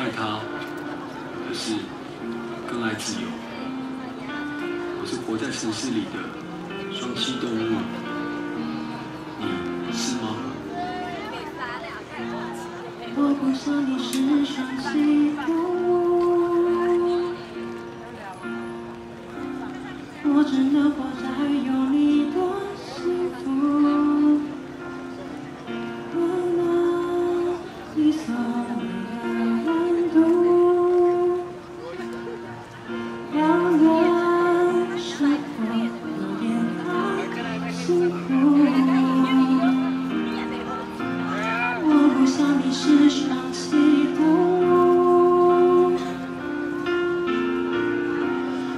爱他，可是更爱自由。我是活在城市里的双栖动物，你是吗？我不想你是双栖动物，我只能活在辛苦，我不想你失双气度，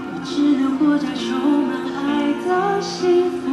我只能活在充满爱的幸福。